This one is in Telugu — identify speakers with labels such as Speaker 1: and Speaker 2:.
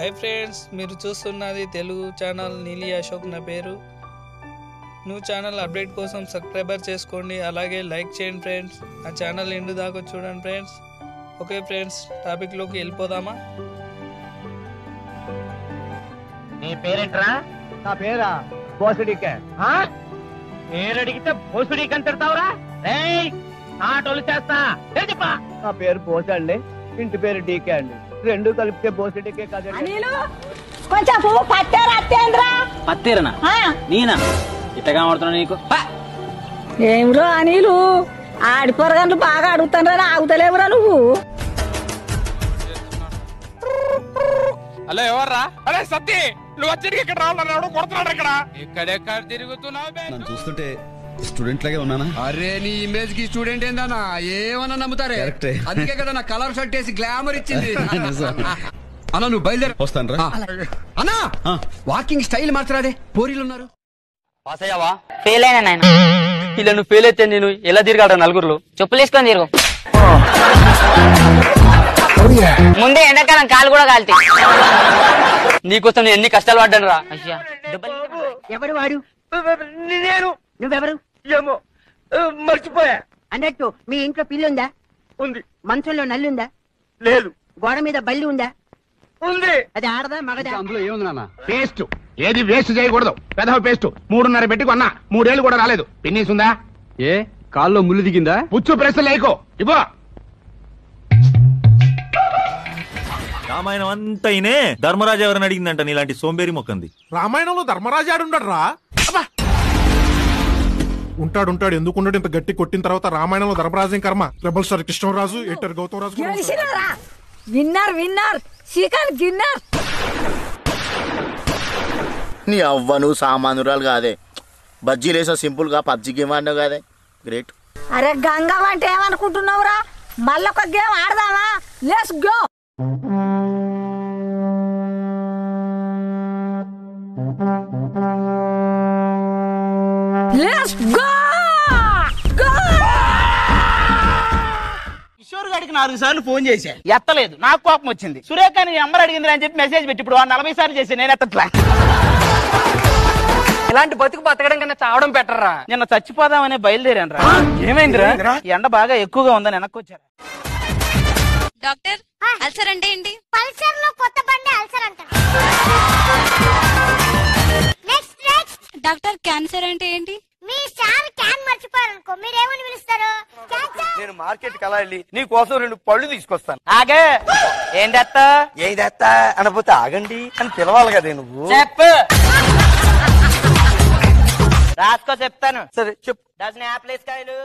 Speaker 1: హాయ్ ఫ్రెండ్స్ మీరు చూస్తున్నది తెలుగు ఛానల్ నీలి అశోక్ నా పేరు. న్యూ ఛానల్ అప్డేట్ కోసం సబ్స్క్రైబర్ చేసుకోండి అలాగే లైక్ చేయండి ఫ్రెండ్స్ నా ఛానల్ ఎండు దాకా చూడండి ఫ్రెండ్స్ ఓకే ఫ్రెండ్స్ టాపిక్లోకి వెళ్ళిపోదామా?
Speaker 2: నీ పేరేంట్రా?
Speaker 3: నా పేరా? బోసడికే
Speaker 2: ఆ? పేరడిగితే బోసుడికి అని తిడతావురా? రేయ్ ఆటోలు చేస్తా.
Speaker 3: నా పేరు బోస అండి ఇంటి పేరు డీకే అండి. రెండు కలిపితే బోసడికే కదండి
Speaker 4: అనిలు కొంచెం పువ్వు పట్టారు అత్తేంద్రా?
Speaker 5: పత్తేరనా? నేనా? ఇట్టగా ఆడుతున్నా నీకు? పా!
Speaker 4: ఏమిరో అనిలు? ఆడిపోరగండ్లు బాగా అడుగుతానరా ఆగుతలేవురా నువ్వు.
Speaker 6: హలో ఎవర్రా? అరే సత్తి నువ్వు వచ్చి ఇక్కడ రావాలన్నాడు కొడుతున్నాడు ఇక్కడ. ఇక్కడెక్కడ తిరుగుతున్నావు బే?
Speaker 7: నన్ను చూస్తుంటే స్టూడెంట్ లాగే ఉన్నానా?
Speaker 8: అరే నీ ఇమేజ్కి స్టూడెంట్ ఏందన్నా? ఏమన్నా నమ్ముతారే?
Speaker 7: కరెక్టే.
Speaker 8: అందుకే కదా నా కలర్ షర్ట్ వేసి గ్లామర్ ఇచ్చింది. అన్న నువ్వు బయలుదేరు.
Speaker 7: వస్తాను
Speaker 8: ఆ. అన్నా
Speaker 7: ఆ.
Speaker 8: Walking style మార్చరాదే. పోరీలు ఉన్నారు.
Speaker 5: పాస్ అయ్యావా?
Speaker 9: ఫెయిల్ అయినా నాయన?
Speaker 5: ఇలా నువ్వు ఫెయిల్ అయితే నేను ఎలా తిరగలరా నలుగురులో?
Speaker 9: చెప్పులు వేసుకొని తిరుగు. ముందే ఎండాకాలం కాలు కూడా కాలుతాయి
Speaker 5: నీకోసం నేను ఎన్ని కష్టాలు పడ్డాను రా
Speaker 9: అయ్యా.
Speaker 2: ఎవరు వాడు? నేను నువ్వెవరు? ఏమో మర్చిపోయా.
Speaker 10: అన్నట్టు మీ ఇంట్లో పిల్లుందా
Speaker 2: ఉంది?
Speaker 10: మంచంలో నల్లుందా
Speaker 2: లేదు.
Speaker 10: గోడ మీద బల్లి ఉందా?
Speaker 2: ఉంది.
Speaker 10: అది ఆడదా మగదా?
Speaker 8: అందులో ఏముంది నాన్న?
Speaker 11: పేస్ట్. ఏది వేస్ట్ చేయకూడదు. పెదవ పేస్ట్. మూడున్నర పెట్టి కొన్నా. మూడేళ్ళు కూడా రాలేదు. పిన్నీస్ ఉందా?
Speaker 8: ఏ? కాల్లో ముళ్ళు దిగిందా?
Speaker 11: పుచ్చు ప్రెస్ లేకో. ఇవ్వ.
Speaker 12: రామాయణం అంతా ధర్మరాజు ఎవరిని అడిగిందంట నీలాంటి సోంబేరి మొక్కంది.
Speaker 6: రామాయణంలో ధర్మరాజు ఆడు ఉంటాడు రా ఉంటాడు ఉంటాడు ఎందుకు ఉండడు? ఇంత గట్టి కొట్టిన తర్వాత రామాయణంలో ధర్మరాజు కర్మ. రెబల్ స్టార్ కృష్ణరాజు ఎటర్ గౌతమ్ రాజు.
Speaker 4: గెలిచినారా విన్నర్ విన్నర్. చికెన్ గిన్నర్
Speaker 13: నీ అవ్వను సామానురాలు కాదే. బజ్జీలేసా సింపుల్గా పబ్జి గేమ్ ఆడినావు కాదే. గ్రేట్
Speaker 4: అరే గంగం అంటే ఏమనుకుంటున్నావురా? మళ్ళొక game ఆడదామా? Let's go let's go go
Speaker 2: Kishore గారికి నాలుగు సార్లు ఫోన్ చేశా. ఎత్తలేదు. నాకు కోపం వచ్చింది. సురేఖ నీ నెంబర్ అడిగింది అని చెప్పి మెసేజ్ పెట్టి ఇప్పుడు వాడు నలభై సార్లు చేసి నేను ఎత్తట్లా.
Speaker 5: ఇలాంటి బతుకు బతకడం కన్నా చావడం పెట్టరా
Speaker 2: నిన్న చచ్చిపోదామని బయలుదేరాను రా
Speaker 5: ఏమైందిరా?
Speaker 2: ఎండ బాగా ఎక్కువగా ఉందని వెనక్కి వచ్చారు?
Speaker 9: డాక్టర్ అల్సర్ అంటే ఏంటి?
Speaker 4: పల్సర్లో కొత్త బండి అల్సర్ అంట. నెక్స్ట్ నెక్స్ట్
Speaker 9: డాక్టర్ క్యాన్సర్ అంటే ఏంటి?
Speaker 6: నేను మార్కెట్కి అలా వెళ్ళి నీ కోసం రెండు పళ్ళు తీసుకొస్తాను.
Speaker 2: ఆగే! ఏం తెత్తా
Speaker 6: ఏదెత్తా అనపోతే ఆగండి అని పిలవాలి కదే నువ్వు.
Speaker 2: చెప్పు! రాసుకో చెప్తాను.
Speaker 6: సరే చెప్పు.
Speaker 2: డజన్ యాపిల్ కాయలు